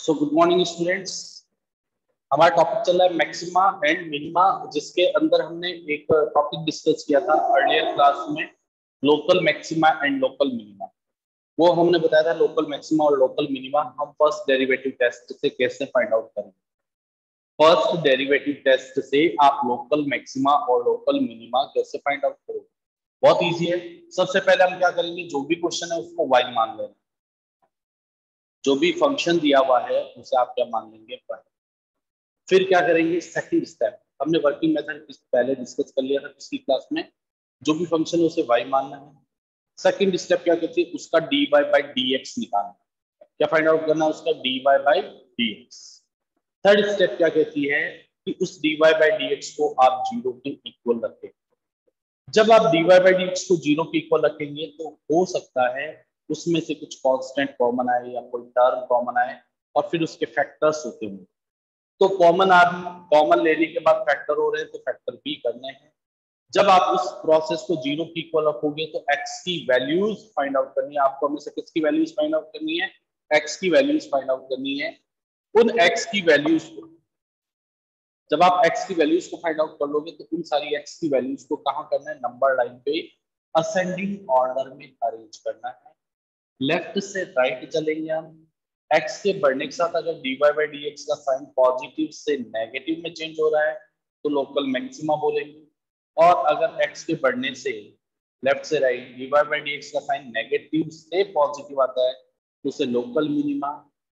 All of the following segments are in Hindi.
सो गुड मॉर्निंग स्टूडेंट्स हमारा टॉपिक चल रहा है मैक्सिमा एंड मिनिमा जिसके अंदर हमने एक टॉपिक डिस्कस किया था अर्लियर क्लास में local maxima and local minima वो हमने बताया था लोकल मैक्सिमा और लोकल मिनिमा हम फ़र्स्ट डेरिवेटिव टेस्ट से कैसे फाइंड आउट करेंगे फ़र्स्ट डेरिवेटिव टेस्ट से आप लोकल मैक्सिमा और लोकल मिनिमा कैसे फाइंड आउट करोगे? बहुत इजी है. सबसे पहले हम क्या करेंगे? जो भी क्वेश्चन है उसको वाई मान लेना जो भी फ़ंक्शन दिया हुआ है, उसे आप क्या मान लेंगे? वाई फिर क्या करेंगे? सेकंड स्टेप हमने वर्किंग मेथड पहले डिस्कस कर लिया था पिछली क्लास में। जो भी फ़ंक्शन उसे वाई मानना है सेकंड स्टेप क्या कहती है? उसका d y by d x निकालना। क्या फाइंड आउट करना है उसका? D y by d x third step क्या कहती है? कि उस d y by d x को आप ज़ीरो के इक्वल रखें। जब आप d y by d x को ज़ीरो के इक्वल रखेंगे तो हो सकता है उसमें से कुछ कांस्टेंट कॉमन आए या कोई टर्म कॉमन आए और फिर उसके फैक्टर्स होते हैं। तो कॉमन आप कॉमन लेने के बाद फैक्टर हो रहे हैं तो फैक्टर बी करने हैं। जब आप उस प्रोसेस को ज़ीरो की इक्वल रखोगे तो एक्स की वैल्यूज़ फाइंड आउट करनी है। आपको हमेशा किसकी वैल्यूज़ फाइंड आउट करनी है? एक्स की वैल्यूज़ फाइंड आउट करनी है। उन एक्स की वैल्यूज़ को, जब आप एक्स की वैल्यूज़ को फाइंड आउट कर लोगे तो उन सारी एक्स की वैल्यूज़ को कहाँ करना है? नंबर लाइन पे असेंडिंग ऑर्डर में अरेंज करना है। लेफ़्ट से राइट चलेंगे हम। एक्स के बढ़ने के साथ अगर d y by d x का साइन पॉजिटिव से नेगेटिव में चेंज हो रहा है तो लोकल मैक्सिमा बोलेंगे और अगर एक्स के बढ़ने से लेफ़्ट से right d y by d x का साइन नेगेटिव से पॉजिटिव आता है तो उसे लोकल मिनिमा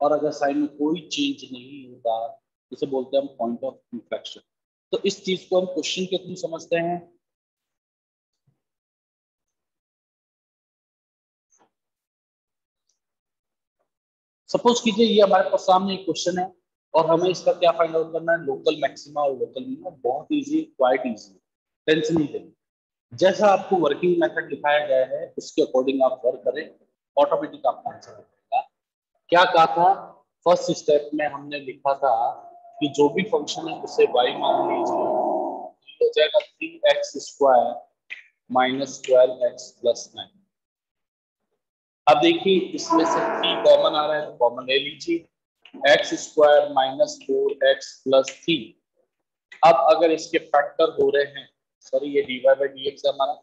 और अगर साइन में कोई चेंज नहीं होता उसे बोलते हैं हम पॉइंट ऑफ़ इंफ्लेक्शन तो इस चीज़ को हम क्वेश्चन के थ्रू समझते हैं। सपोज़ कीजिए ये हमारे पास सामने एक क्वेश्चन है और हमें इसका क्या फाइंड आउट करना है? लोकल मैक्सिमा और लोकल मिनिमा बहुत इजी क्वाइट इजी टेंशन नहीं लेंगे जैसा आपको वर्किंग मेथड दिखाया गया है, उसके अकॉर्डिंग आप वर्क करें ऑटोमेटिक आपका आंसर हो जाएगा क्या कहा था? फ़र्स्ट स्टेप में हमने लिखा था कि जो भी फ़ंक्शन है, उसे वाई मान लीजिए। हो जाएगा three x square minus twelve x plus nine अब देखिए, इसमें से थ्री कॉमन आ रहा है तो कॉमन ले लीजिए। X square minus four x plus three अब अगर इसके फैक्टर हो रहे हैं सॉरी ये d y by d x हमारा।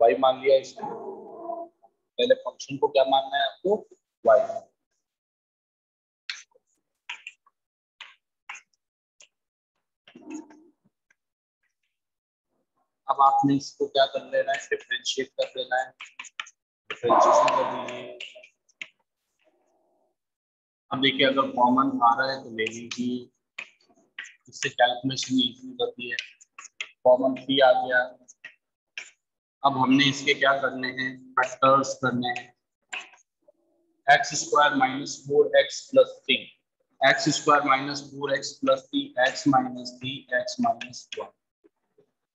वाई मान लिया इसमें पहले फ़ंक्शन को क्या मानना है आपको? वाई अब आपने इसको क्या कर लेना है? डिफ्रेंशिएट कर लेना है। डिफ्रेंशिएशन कर लीजिए। अब देखिए, अगर कॉमन आ रहा है तो ले लीजिए। इससे कैलकुलेशन इजी करती है। कॉमन थ्री आ गया। अब हमने इसके क्या करने हैं? फैक्टर्स करने हैं। X square minus four x plus three x square minus four x plus three x minus three x minus one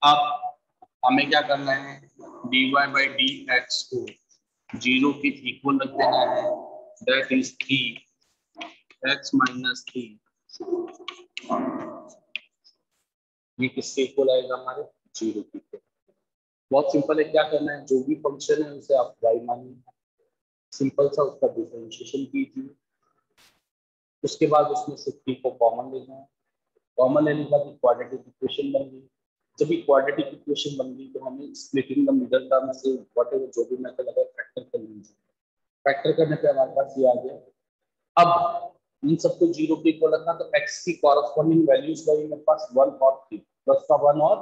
अब हमें क्या करना है? D y by d x को ज़ीरो के इक्वल रख देना है। That is three x minus three ये किसके इक्वल आएगा हमारे? ज़ीरो के बहुत सिंपल है, क्या करना है? जो भी फ़ंक्शन है, उसे आप वाई मानिए। सिंपल सा उसका डिफरेंशिएशन कीजिए। उसके बाद उसमें से थ्री को कॉमन लेना है। कॉमन लेने के बाद क्वाड्रेटिक इक्वेशन बन गई जब इक्वाड्रेटिक इक्वेशन बन गई तो हमें स्प्लिटिंग द मिडल टर्म से व्हाट एवर जो भी मेथड अगर फैक्टर कर लीजिए फैक्टर करने पे हमारे पास ये आ गया। अब इन सबको ज़ीरो पे इक्वल रखना तो x की कॉरस्पॉन्डिंग वैल्यूज़ का मेरे पास वन और थ्री प्लस का वन और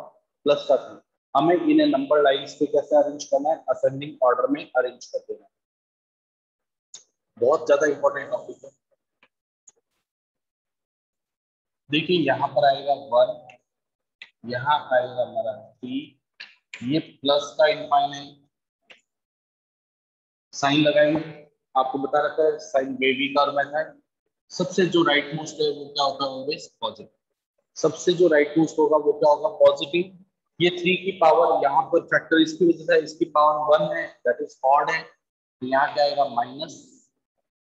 प्लस का थ्री हमें इन्हें नंबर लाइंस पे कैसे अरेंज करना है? असेंडिंग ऑर्डर में अरेंज कर देना बहुत ज़्यादा इंपॉर्टेंट टॉपिक है। देखिए, यहाँ पर आएगा वन यहाँ आएगा हमारा थ्री ये प्लस का इनफाइनाइट साइन लगाएँगे। आपको बता रखा है साइन बेबी का और मेथड सबसे जो राइट मोस्ट है, वो क्या होगा ऑलवेज पॉजिटिव सबसे जो राइट मोस्ट होगा, वो क्या होगा पॉजिटिव ये थ्री की पावर यहाँ पर फैक्टर इसकी वजह से, इसकी पावर वन है दैट इज़ ऑड है। तो यहाँ क्या आएगा माइनस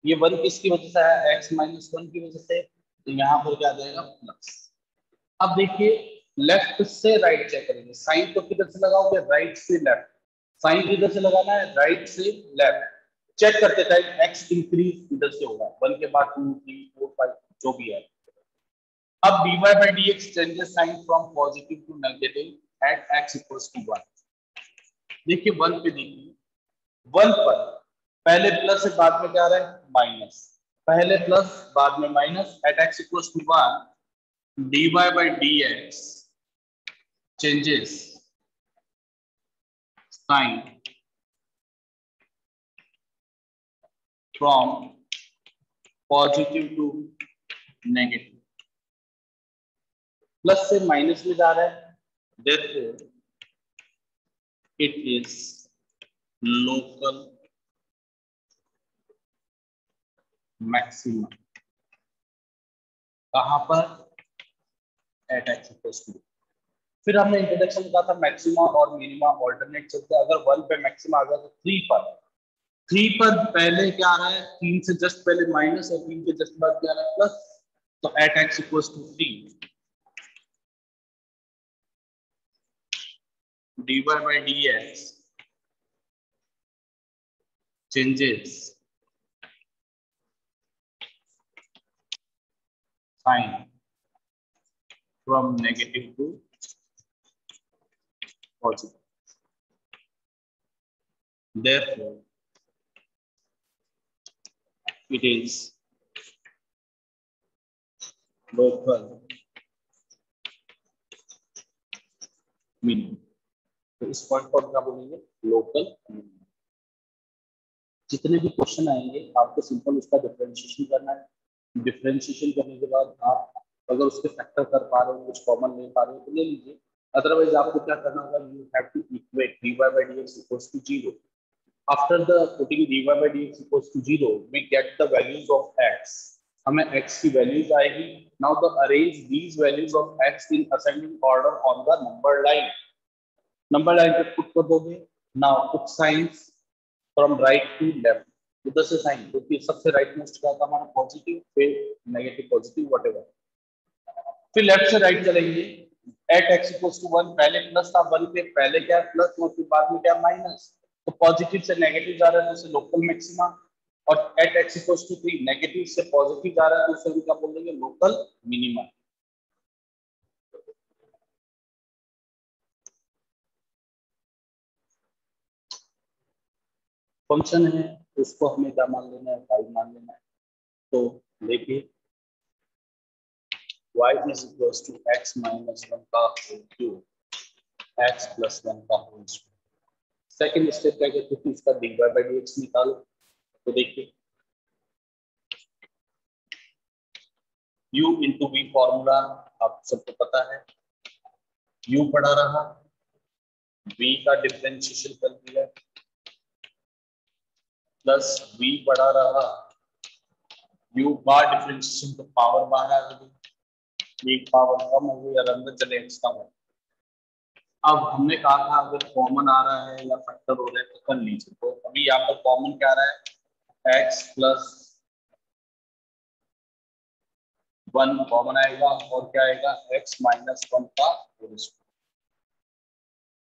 ये वन किसकी वजह से है? एक्स माइनस वन की वजह से। तो यहाँ पर क्या जाएगा प्लस अब देखिए लेफ़्ट से राइट चेक करेंगे। साइन तो किधर से लगाओगे? राइट से लेफ़्ट साइन किधर से लगाना है? राइट से लेफ़्ट चेक करते टाइम एक्स इंक्रीज इधर से होगा? वन के बाद टू थ्री फोर फाइव जो भी है। अब dy by dx changes sign from positive to negative at x equals to 1 देखिए 1 पे देखिए। 1 पर पहले प्लस है बाद में क्या आ रहा है? माइनस पहले प्लस बाद में minus at x equals to 1 dy by dx changes sign from positive to negative plus से माइनस में जा रहा है therefore it is local maximum कहाँ पर एट एक्स टू फिर हमने इंट्रोडक्शन कहा था मैक्सिमा और मिनिमा ऑल्टरनेट चलते अगर वन पे मैक्सिमा आ गया तो थ्री पर। थ्री पर पहले क्या आ रहा है? तीन से जस्ट पहले माइनस और तीन के जस्ट बाद क्या आ रहा है? प्लस तो at x equals to three dy d x changes sign from negative to positive. Therefore, it is local minimum. तो इस पॉइंट पर क्या बोलेंगे लोकल जितने भी क्वेश्चन आएँगे आपको सिंपल उसका डिफ्रेंशिएशन करना है डिफ्रेंशिएशन करने के बाद आप अगर उसके फैक्टर कर पा रहे हो कुछ कॉमन ले पा रहे हो तो ले लीजिए अदरवाइज़ आपको क्या करना होगा? You have to equate dy by dx equals to 0 after the putting dy by dx equals to 0 we get the values of x. हमें x की वैल्यूज़ आएगी। Now the arrange these values of x in ascending order on the number line number line पे पुट कर दोगे। Now put signs from right to left उधर से साइन क्योंकि सबसे राइट मोस्ट क्या था, हमारा पॉजिटिव फिर नेगेटिव पॉजिटिव व्हाटएवर फिर लेफ़्ट से राइट चलेंगे। एट एक्स इक्वल्स टू 1 पहले प्लस था 1 पे पहले क्या प्लस और फिर बाद में क्या माइनस तो पॉजिटिव से नेगेटिव जा रहा है तो उसे लोकल मैक्सिमा और at x equals to 3 negative से पॉजिटिव जा रहा है तो उसे क्या बोल देंगे? लोकल मिनिमा फ़ंक्शन है, उसको हमें क्या मान लेना है? फाइव मान लेना है। तो देखिए y is equals to x minus 1 का होल क्यूब x plus 1 का होल स्क्वायर सेकंड स्टेप क्या कहते हैं इसका dy by dx निकालो। तो देखिए, u into v फॉर्मूला आप सबको पता है। u पढ़ा रहा, v का डिफरेंशिएशन कर दिया। प्लस v बढ़ा रहा, u बार डिफरेंशिएशन तो पावर बाहर आ गई एक पावर कम हो? गई अंदर चले एक्स कम हो अब हमने कहा था, अगर कॉमन आ रहा है या फैक्टर हो रहा है तो कर लीजिए। तो अभी यहाँ पर कॉमन क्या रहा है? एक्स प्लस वन कॉमन आएगा और क्या आएगा? एक्स माइनस वन का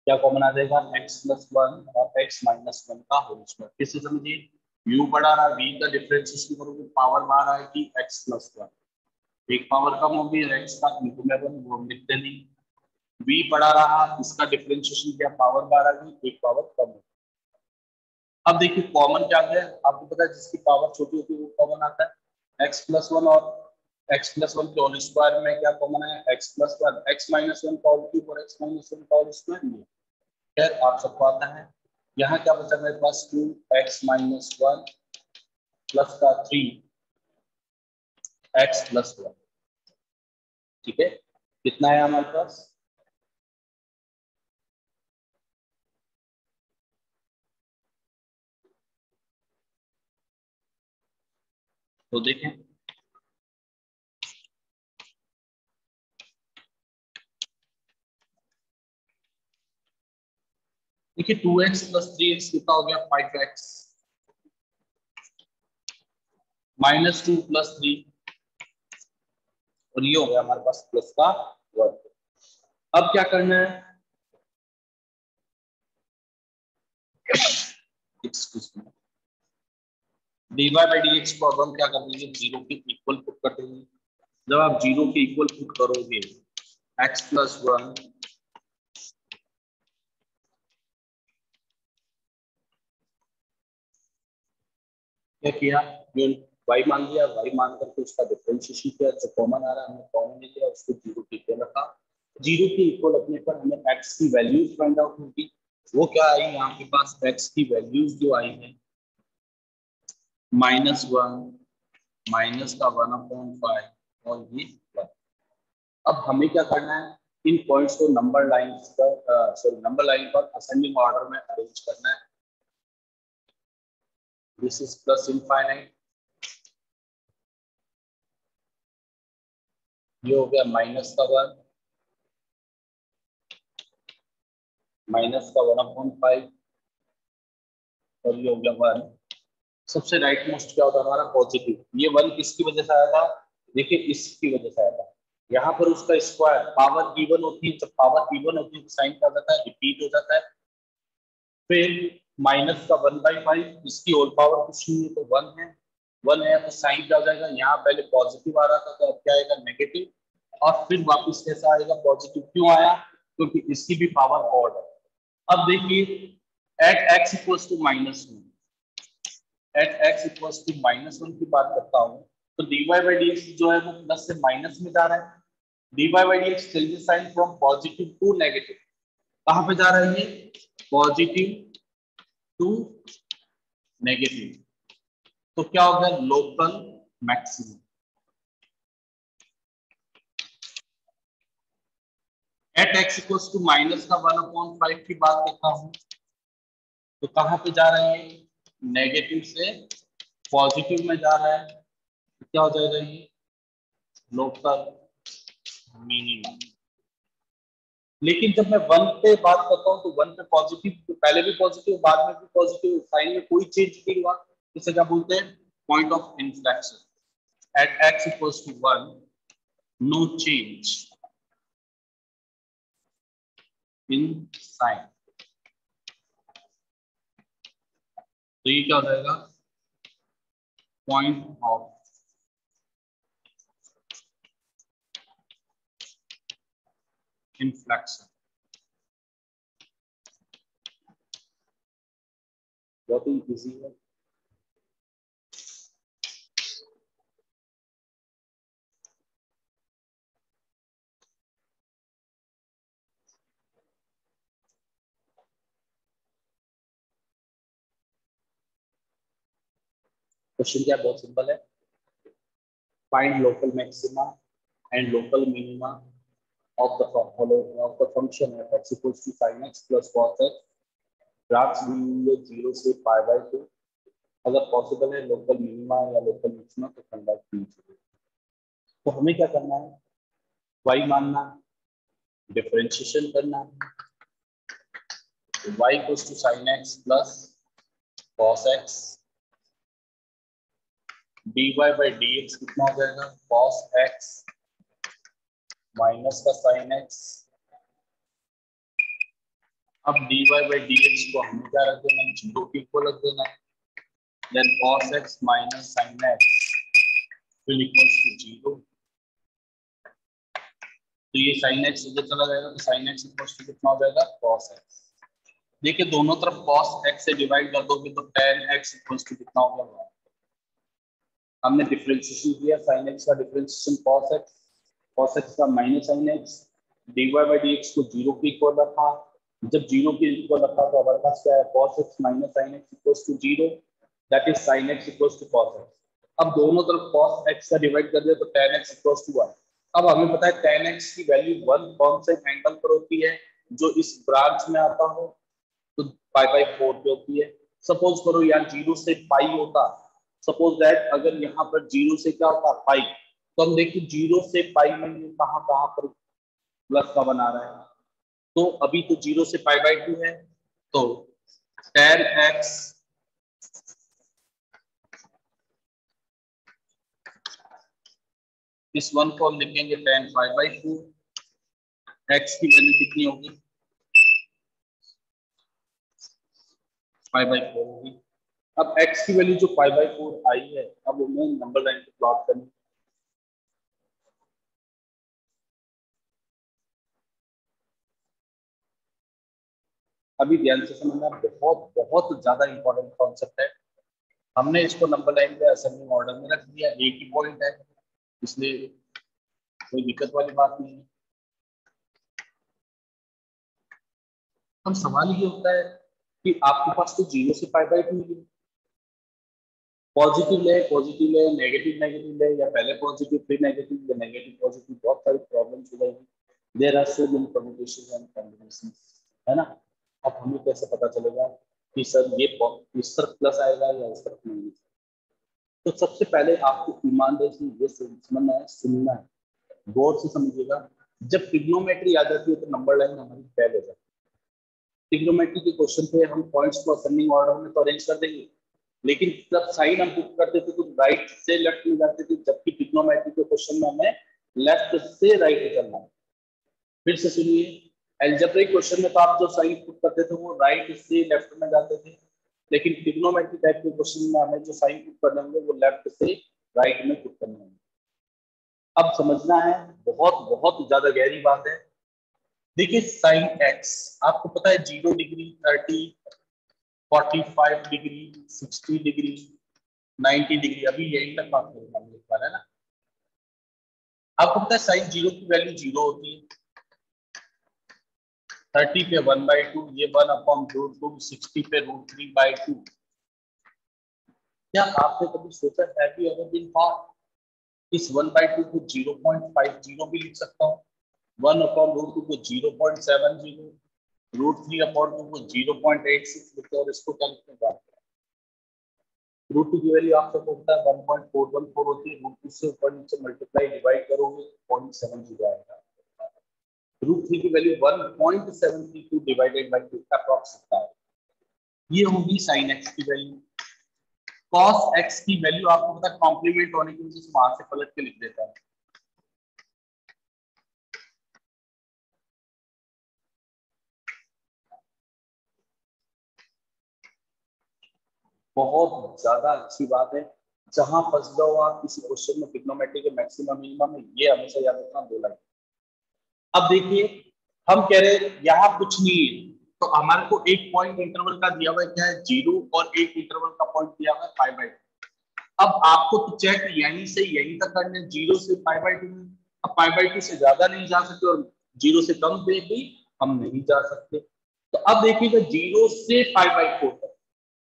क्या कॉमन आ जाएगा? एक्स प्लस वन और एक्स माइनस वन का होल स्क्वायर किससे समझिए? U बढ़ा रहा v का डिफरेंशिएशन करोगे। पावर बाहर आएगी x प्लस वन एक पावर कम होगी x का इंटू में वन वो लिखते नहीं। V बढ़ा रहा, इसका डिफरेंशिएशन क्या? पावर बाहर आ गई एक पावर कम होगी अब देखिए कॉमन क्या है? आपको पता है, जिसकी पावर छोटी होती है, वो कॉमन आता है। X प्लस वन और x प्लस वन के होल स्क्वायर में क्या कॉमन है? X plus one x minus one का होल क्यूब और x माइनस वन का होल स्क्वायर में। खैर, आप सबको आता है। यहाँ क्या बचा मेरे पास? Two x minus one plus का थ्री एक्स प्लस वन ठीक है? कितना है हमारे पास? तो देखें। देखिए two x plus three x कितना हो गया? Five x minus two plus three और ये हो गया हमारे पास प्लस का वर्ग अब क्या करना है? हम क्या कर देंगे? ज़ीरो के इक्वल पुट कर देंगे। जब आप ज़ीरो के इक्वल पुट करोगे एक्स प्लस वन क्या किया? Y मान लिया, y मान करके उसका डिफरेंशिएशन किया जो कॉमन आ रहा है, हमने कॉमन ले लिया उसको ज़ीरो के इक्वल रखा। ज़ीरो के इक्वल रखने पर हमें x की वैल्यूज़ फाइंड आउट होगी। वो क्या आई? यहाँ के पास x की वैल्यूज़ जो आई है। माइनस वन माइनस का वन अपॉइंट फाइव और ये वन अब हमें क्या करना है? इन पॉइंट्स को नंबर लाइन पर सॉरी नंबर लाइन पर असेंडिंग ऑर्डर में अरेंज करना है। This is plus infinite. ये हो गया माइनस का वन माइनस का वन अपॉइंट फाइव और ये हो गया वन सबसे राइट मोस्ट क्या होता है हमारा? पॉजिटिव ये वन किसकी वजह से आया था? देखिए, इसकी वजह से आया था। यहाँ पर उसका स्क्वायर पावर इवन होती है। जब पावर इवन होती है तो साइन क्या जाता है? रिपीट हो जाता है। फिर माइनस का वन बाई फाइव इसकी होल पावर कुछ नहीं है? तो वन है। वन है तो साइन क्या हो जाएगा? यहाँ पहले पॉजिटिव आ रहा था तो अब क्या आएगा? नेगेटिव और फिर वापस कैसा आएगा? पॉजिटिव क्यों आया? क्योंकि तो इसकी भी पावर ऑड है। अब देखिए at x equals to minus one at x equals to minus one की बात करता हूँ तो डी वाई बाई डी जो है वो प्लस से माइनस में जा रहा है। D y by d x changes sign from positive to negative कहाँ पे जा रहा है ये? पॉजिटिव टू नेगेटिव तो क्या हो गया? Local maximum at x equals to minus का वन अपॉइंट फाइव की बात करता हूँ। तो कहाँ पे जा रहा है? नेगेटिव से पॉजिटिव में जा रहा है। तो क्या हो जाएगा ये लोकल मिनिमम लेकिन जब मैं वन पे बात करता हूँ तो वन पे पॉजिटिव तो पहले भी पॉजिटिव बाद में भी पॉजिटिव साइन में कोई चेंज नहीं हुआ। इसे क्या बोलते हैं point of inflection at x equals to one no change in sign तो ये क्या हो जाएगा point of inflection. What is easier? Question क्या? बहुत सिंपल है. Find local maxima and local minima of the following of the function f(x) equals to sin x plus cos x. Graphs लिए ज़ीरो से पाई बाई टू अगर पॉसिबल है लोकल मिनिमा या लोकल मैक्सिमा तो कंडक्ट कीजिए तो हमें क्या करना है? Y मानना डिफरेंशिएशन करना। Y equals to sin x plus cos x dy by dx कितना हो जाएगा? cos x माइनस का साइन एक्स अब d y by d x को हमें क्या रख देना ज़ीरो के इक्वल रख देना then cos x minus sin x will equals to zero. तो ये sin x इधर चला जाएगा तो sin x इक्वल्स टू कितना हो जाएगा? cos x देखिए, दोनों तरफ़ cos x से डिवाइड कर दोगे तो tan x इक्वल्स टू कितना हो जाएगा हमने डिफरेंशिएशन किया sin x का differentiation cos x cos x का minus sine x d y by d x को ज़ीरो के इक्वल रखा। जब ज़ीरो के इक्वल रखा तो हमारे पास क्या है? cos x minus sine x equals to zero that is sin x equals to cos x अब दोनों तरफ़ cos x का डिवाइड कर दिया तो tan x इक्वल्स टू 1 अब हमें पता है tan x की वैल्यू 1 कौन से एंगल पर होती है? जो इस ब्रांच में आता हो तो पाई बाई फोर पे होती है। सपोज़ करो यार ज़ीरो से पाई होता सपोज़ दैट अगर यहाँ पर ज़ीरो से क्या होता पाई तो हम देखिए ज़ीरो से पाई में ये कहाँ कहाँ पर प्लस का बना रहा है। तो अभी तो ज़ीरो से पाई बाई टू है तो टेन एक्स इस वन को हम लिखेंगे ten five by two x की वैल्यू कितनी होगी? फाइव बाई फोर होगी। अब x की वैल्यू जो फाइव बाई फोर आई है, अब उन्हें नंबर लाइन पे प्लॉट करनी अभी ध्यान से समझना, बहुत बहुत ज़्यादा इंपॉर्टेंट कॉन्सेप्ट है। हमने इसको नंबर लाइन पे असेंडिंग ऑर्डर में रख दिया, एक ही पॉइंट है। इसलिए कोई दिक्कत वाली बात नहीं है। हम सवाल ये होता है कि आपके पास तो ज़ीरो से फाइव बाई टू मिली पॉजिटिव ले पॉजिटिव ले नेगेटिव नेगेटिव ले या पहले पॉजिटिव फिर नेगेटिव या नेगेटिव पॉजिटिव बहुत सारी प्रॉब्लम्स हो जाएगी there are so many permutations and combinations है ना? अब हमें कैसे पता चलेगा कि सर ये इस तरफ़ प्लस आएगा या इस तरफ़ माइनस तो सबसे पहले आपको ईमानदारी से ये समझना है, सुनना है। गौर से समझिएगा, जब टिग्नोमेट्री आ जाती है तो नंबर लाइन हमारी फेल हो जाती है। टिग्नोमेट्री के क्वेश्चन पे हम पॉइंट्स को असेंडिंग ऑर्डर में तो अरेंज कर देंगे। लेकिन जब साइन हम बुक करते थे तो राइट से लेफ़्ट में जाते थे, जबकि टिग्नोमेट्री के क्वेश्चन में हमें लेफ़्ट से राइट है। फिर से सुनिए एल्जेब्रिक क्वेश्चन में तो आप जो साइन पुट करते थे, वो राइट से लेफ़्ट में जाते थे। लेकिन ट्रिग्नोमेट्री टाइप के क्वेश्चन में हमें जो साइन पुट करने होंगे, वो लेफ़्ट से राइट में पुट करने होंगे। अब समझना है, बहुत बहुत ज़्यादा गहरी बात है। देखिए, साइन एक्स आपको पता है zero degree thirty forty five degree sixty degree ninety degree, अभी यही तक बात करें ना? आपको पता है साइन ज़ीरो की वैल्यू ज़ीरो होती है। थर्टी पे बाई टू ये अपॉन रूट टू सिक्सटी पे रूट थ्री बाई टू क्या आपने कभी सोचा है भी अगर दिन थॉट इस वन बाई टू को ज़ीरो पॉइंट फाइव ज़ीरो भी लिख सकता हूँ? वन अपॉन रूट टू को zero point seven zero root three upon two को ज़ीरो पॉइंट एट सिक्स लिखते हैं और इसको क्या लिखते बात रूट टू की वैल्यू आपको पता है one point four one four होती है रूट टू से ऊपर नीचे मल्टीप्लाई डिवाइड करोगे पॉइंट सेवन ज़ीरो आएगा रूट थ्री की value one point seven three two divided by two approx है। ये होगी साइन एक्स की वैल्यू कॉस एक्स की वैल्यू आपको पता कॉम्प्लीमेंट होने की वजह से वहाँ से पलट के लिख देता है। बहुत ज़्यादा अच्छी बात है। जहाँ फंस जाओ आप किसी क्वेश्चन में ट्रिग्नोमेट्री के मैक्सिमम मिनिमम में, ये हमेशा याद रखना दो लाइन अब देखिए, हम कह रहे हैं, यहाँ कुछ नहीं है। तो हमारे को एक पॉइंट इंटरवल का दिया हुआ है, क्या है? ज़ीरो, और एक इंटरवल का पॉइंट दिया हुआ है फाइव बाई अब आपको तो चेक यहीं से, यहीं तक करने ज़ीरो से फाइव बाई टू अब फाइव बाई टू से ज़्यादा नहीं जा सकते, और ज़ीरो से कम पे भी हम नहीं जा सकते। तो अब देखिएगा, ज़ीरो से फाइव बाई फोर तक।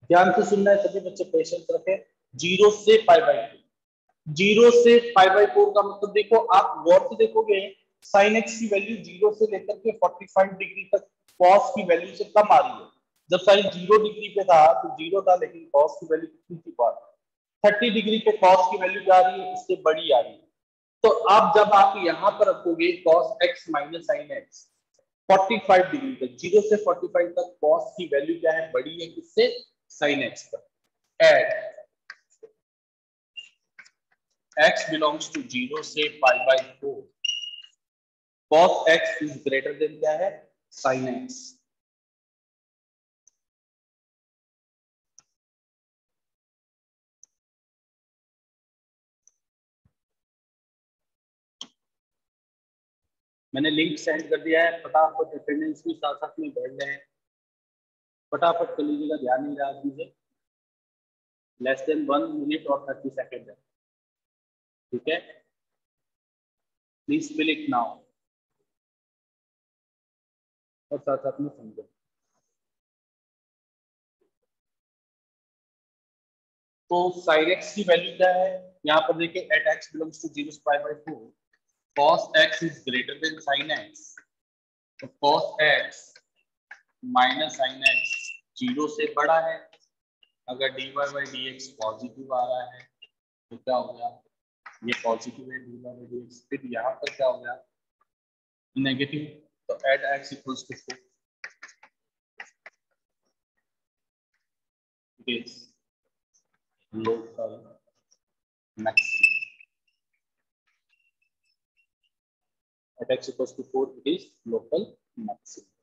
ध्यान से सुनना है सभी बच्चे पेशेंस रखे। ज़ीरो से फाइव बाई टू ज़ीरो से फाइव बाई फोर का मतलब देखो, आप गौर से देखोगे साइन एक्स की वैल्यू ज़ीरो से लेकर के 45 डिग्री तक कॉस की वैल्यू से कम आ रही है। जब साइन ज़ीरो डिग्री पे था तो ज़ीरो था, लेकिन कॉस की वैल्यू कितनी थी बात? थर्टी डिग्री पे कॉस की वैल्यू क्या आ रही है, इससे बड़ी आ रही है। तो अब जब आप यहाँ पर रखोगे cos x minus sine x 45 degree तक ज़ीरो से 45 तक कॉस की वैल्यू क्या है, बड़ी है किससे? साइन एक्स पर। एड x belongs to 0 से pi by 4 cos x is greater than क्या है? Sin x. मैंने लिंक सेंड कर दिया है, पता आपको अटेंडेंस भी साथ साथ में बढ़ रहे हैं। फटाफट कर लीजिएगा, ध्यान नहीं रहा मुझे। लेस देन वन मिनट और थर्टी सेकेंड है। ठीक है? प्लीज़ फिल इट नाउ और साथ साथ में समझो। तो साइन एक्स की वैल्यू क्या है? यहाँ पर देखिए at x belongs to zero five by four cos x is greater than sin x. तो cos x minus sine x zero से बड़ा है। अगर d y by d x positive आ रहा है तो क्या हो गया? ये पॉजिटिव है डी वाई बाई डी फिर यहाँ पर क्या हो गया? नेगेटिव। तो at x equals to four local maximum at x equals to four it is local maximum